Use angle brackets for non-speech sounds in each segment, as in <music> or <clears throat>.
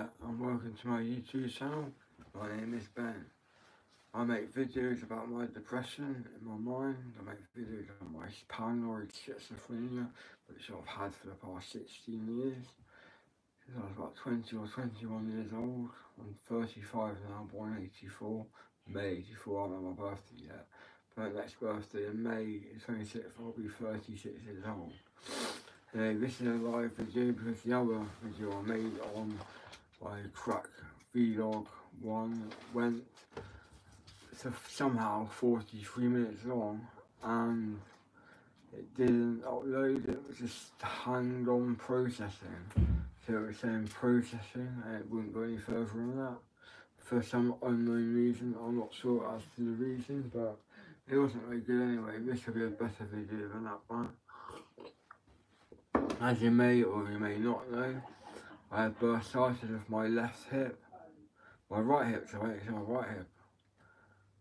and welcome to my YouTube channel. My name is Ben. I make videos about my depression in my mind. I make videos on my paranoid schizophrenia, which I've had for the past 16 years. Since I was about 20 or 21 years old. I'm 35 now, born 84. May 84, I'm not my birthday yet. But next birthday in May 26th, I'll be 36 years old. This is a live video because the other video I made on my crack vlog one went somehow 43 minutes long and it didn't upload, it was just hand on processing. So it was saying processing and it wouldn't go any further than that. For some unknown reason, I'm not sure as to the reason, but it wasn't very good anyway. This will be a better video than that one. As you may or you may not know, I had bursitis of my left hip. My right hip, sorry, it's my right hip.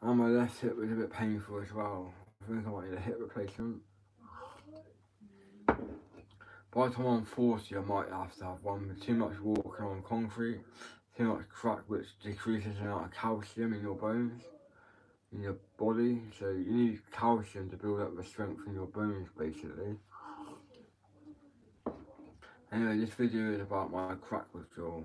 And my left hip was a bit painful as well. I think I need a hip replacement. By the time I'm 40, I might have to have one too much walking on concrete, too much crack which decreases the amount of calcium in your bones, in your body. So you need calcium to build up the strength in your bones basically. Anyway, this video is about my crack withdrawal.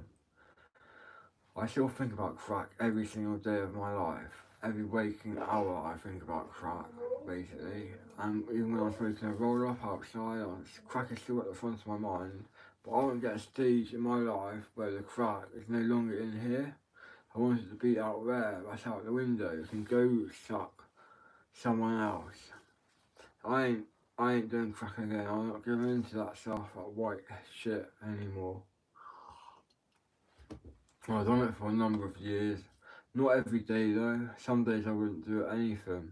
I still think about crack every single day of my life. Every waking hour I think about crack, basically. And even when I'm smoking a roll up outside, crack is still at the front of my mind. But I want to get a stage in my life where the crack is no longer in here. I want it to be out there, that's out the window. It can go suck someone else. I ain't I ain't doing crack again. I'm not giving into that stuff, that white shit anymore. I've done it for a number of years. Not every day though. Some days I wouldn't do anything.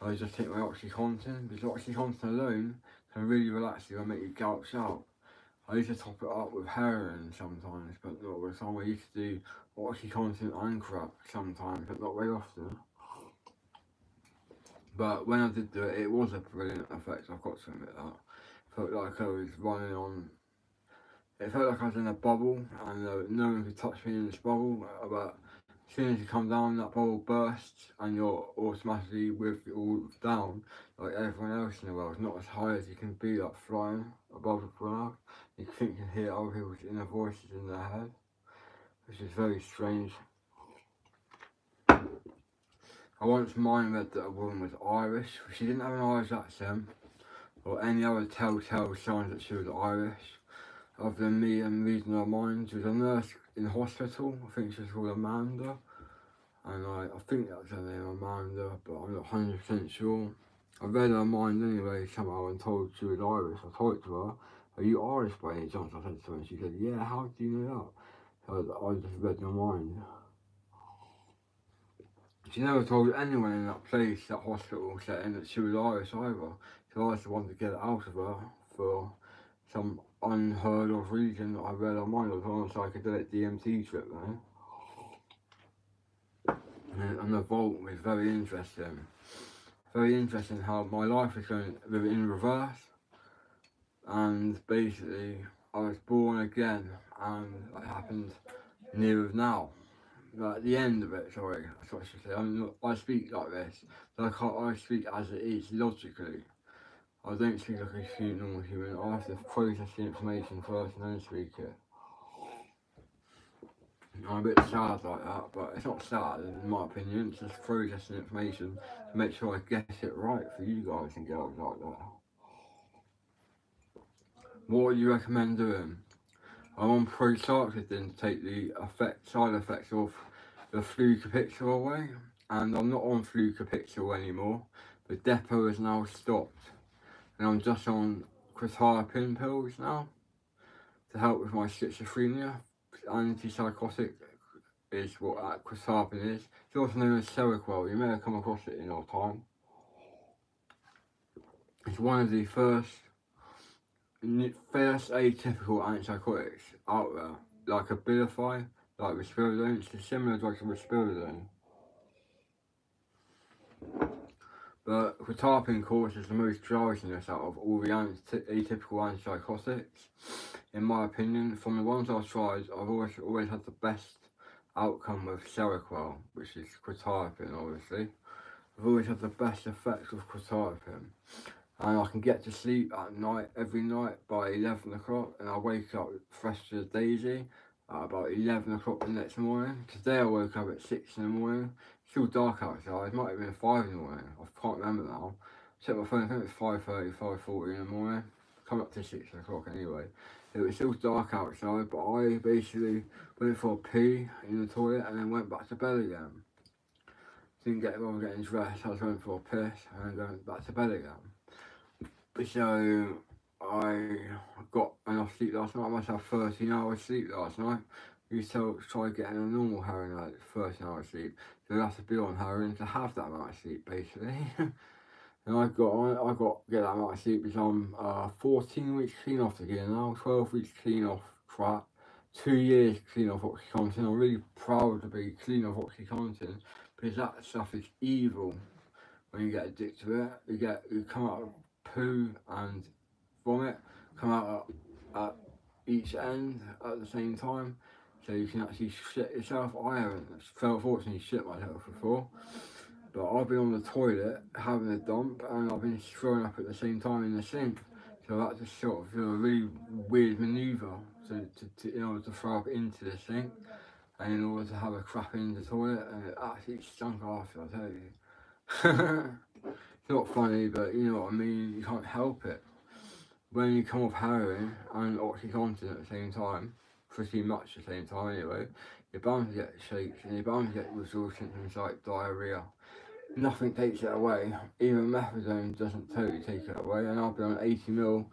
I just take my Oxycontin because Oxycontin alone can really relax you and make you gouge out. I used to top it up with heroin sometimes, but not all time. I used to do Oxycontin and crack sometimes, but not very often. But when I did do it, it was a brilliant effect, I've got to admit that. Felt like I was running on, it felt like I was in a bubble and uh, no one could touch me in this bubble. Uh, but as soon as you come down, that bubble bursts and you're automatically with all down like everyone else in the world. Not as high as you can be, like flying above the crowd. You think you can hear other people's inner voices in their head, which is very strange. I once mind read that a woman was Irish. She didn't have an Irish accent or any other telltale signs that she was Irish. Other than me and reading her mind, she was a nurse in hospital. I think she was called Amanda. And I, I think that's her name, Amanda, but I'm not 100% sure. I read her mind anyway somehow and told she was Irish. I told to her, are you Irish by any chance? I said to her and she said, yeah, how do you know that? So I just read her mind. She never told anyone in that place, that hospital setting, that she was Irish either. So I was the one to get out of her for some unheard of reason that I read on mine. I was on a psychedelic DMT trip then. And, and the vault was very interesting. Very interesting how my life is going in reverse. And basically, I was born again and it happened near of now like the end of it, sorry, I say. I'm not, I speak like this, like I, can't, I speak as it is, logically. I don't speak like a normal human. I have to process the information first and then speak it. I'm a bit sad like that, but it's not sad in my opinion, it's just processing information to make sure I get it right for you guys and girls like that. What do you recommend doing? I'm on Procyclidine to take the effect, side effects of the Flucapixel away. And I'm not on Flucapixel anymore. The depot is now stopped. And I'm just on quetiapine pills now to help with my schizophrenia. Antipsychotic is what quetiapine is. It's also known as Seroquel. You may have come across it in your time. It's one of the first first atypical antipsychotics out there, like Abilify, like risperidone, it's a similar drug to risperidone. But quetiapine causes the most drowsiness out of all the atypical antipsychotics. In my opinion, from the ones I've tried, I've always always had the best outcome with Seroquel, which is quetiapine, obviously. I've always had the best effects with quetiapine. And I can get to sleep at night, every night, by 11 o'clock, and I wake up fresh as daisy at about 11 o'clock the next morning. Today I woke up at 6 in the morning, still dark outside, it might have been 5 in the morning, I can't remember now. Check my phone, I think it was 5.30, 5.40 in the morning, come up to 6 o'clock anyway. It was still dark outside, but I basically went for a pee in the toilet and then went back to bed again. Didn't get well getting dressed, I was going for a piss and then going back to bed again. So I got enough sleep last night. I must have 13 hours sleep last night. You still try getting a normal heroin like 13 hours sleep. So you have to be on heroin to have that amount of sleep basically. <laughs> and I got I got get that amount of sleep because I'm uh, 14 weeks clean off gear now, 12 weeks clean off crap, two years clean off Oxycontin. I'm really proud to be clean off Oxycontin because that stuff is evil when you get addicted to it. You get you come out poo and vomit come out at, at each end at the same time so you can actually shit yourself. I haven't felt fortunately shit myself before but I've been on the toilet having a dump and I've been throwing up at the same time in the sink so that's just sort of a really weird manoeuvre to, to, to, in order to throw up into the sink and in order to have a crap in the toilet and it actually stunk after I tell you. <laughs> not funny but you know what I mean, you can't help it when you come off heroin and oxycontin at the same time, pretty much the same time anyway, you're bound to get shakes and you're bound to get withdrawal symptoms like diarrhea. Nothing takes it away. Even methadone doesn't totally take it away. And I've been on 80 mil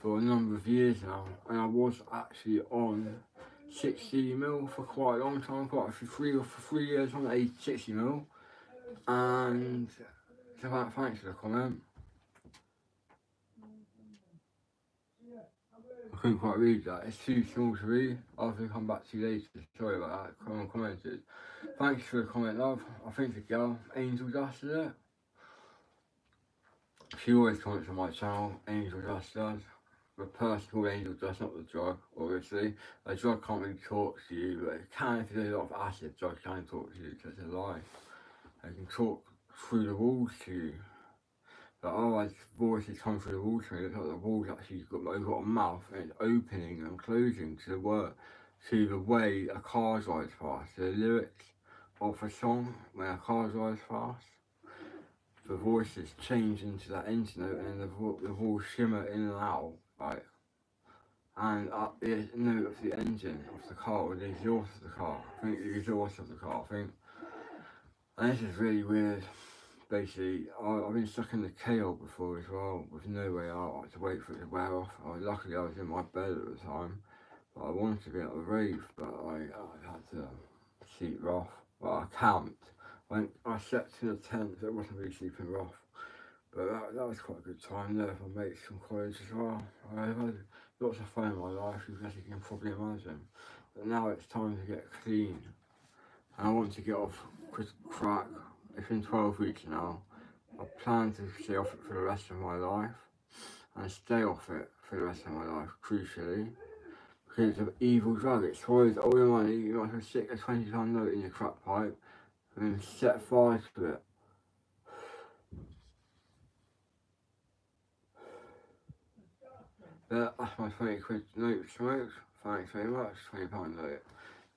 for a number of years now, and I was actually on 60 mil for quite a long time, quite for three or for three years on 80, 60 mil. And so thanks for the comment. I couldn't quite read that. It's too small to read. I'll have to come back to you later. Sorry about that. Come on, commented. Thanks for the comment, love. I think the girl, Angel Dust, is it? She always comments on my channel, Angel Dust does. The personal Angel Dust, not the drug, obviously. A drug can't really talk to you, but it can if you do a lot of acid, drug can talk to you, because it's a lie. They can talk through the walls to you. But otherwise, voices come through the wall to me. Looks like the wall's actually got, got a mouth and it's opening and closing to the word, to the way a car drives past. The lyrics of a song when a car drives past. The voices change into that engine note and the, the voice shimmer in and out, right? And up the note of the engine of the car, or the exhaust of the car. I think the exhaust of the car, I think. And this is really weird basically, I, have been stuck in the K-hole before as well, with no way out. I had to wait for it to wear off. I, luckily, I was in my bed at the time, but I wanted to be at the rave, but I, I had to sleep rough. But I camped. I, I slept in a tent, so it wasn't really sleeping rough. But that, that was quite a good time there for mates from college as well. I've had lots of fun in my life, as you can probably imagine. But now it's time to get clean. And I want to get off crack, it's been 12 weeks now. I plan to stay off it for the rest of my life and stay off it for the rest of my life, crucially. Because it's an evil drug. It swallows all your money. You might as well stick a 20 pound note in your crack pipe and then set fire to it. But that's my 20 quid note smoked. Thanks very much, 20 pound note.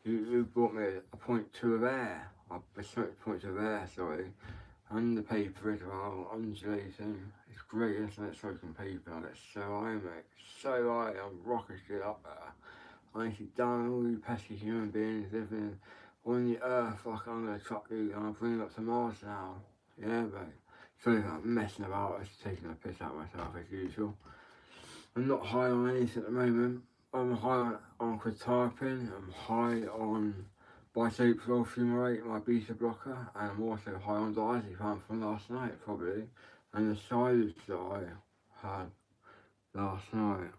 You, bought me a point two of air. I smoked points of air, sorry. And the paper as well, undulating. It's great, isn't it? Smoking paper. It's so mate. So I'm shit up there. I actually down all you pesky human beings living on the earth like I'm gonna truck you and I'm bringing up to Mars now. Yeah, mate. Sorry I'm messing about, I'm just taking a piss out of myself as usual. I'm not high on anything at the moment. I'm high on, quetiapine, I'm high on bisoprolol fumarate, my beta blocker, and I'm also high on diazepam from last night, probably, and the silence that I had last night.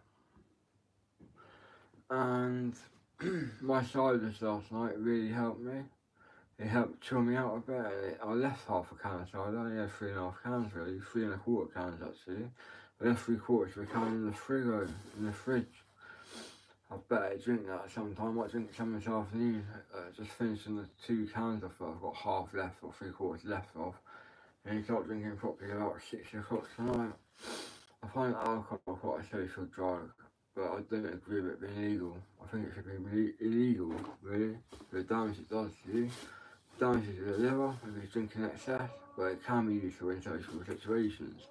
And <clears throat> my silence last night really helped me. it helped chill me out a bit. It, I left half a can, so I only had three and a half cans really, three and a quarter cans actually. I left three quarters of a can in the frigo, in the fridge. I better drink that sometime. I drink some this afternoon. Uh, just finishing the two cans I've. I've got half left or three quarters left of. And start drinking properly about six o'clock tonight. I find alcohol quite a social drug, but I don't agree with it being illegal. I think it should be illegal, really, the damage it does to you. It damages the liver if you're drinking excess, but it can be useful in social situations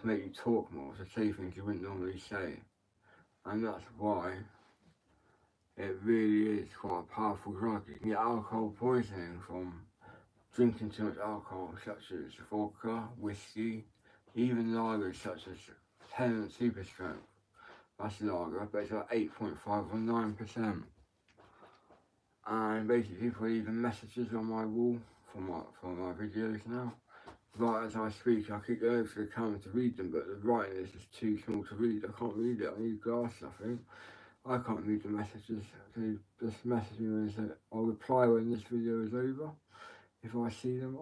to make you talk more, to say things you wouldn't normally say. And that's why it really is quite a powerful drug. You can get alcohol poisoning from drinking too much alcohol, such as vodka, whiskey, even lagers such as Tennent Super Strength. That's lager, but it's like 8.5 or 9%. And basically people leaving messages on my wall for my, for my videos now. Right as I speak, I keep going to the camera to read them, but the writing is just too small to read. I can't read it, I need glasses, I think. I can't read the messages. So just message me and say I'll reply when this video is over if I see them.